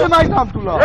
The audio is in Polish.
Trzymaj tam tu no!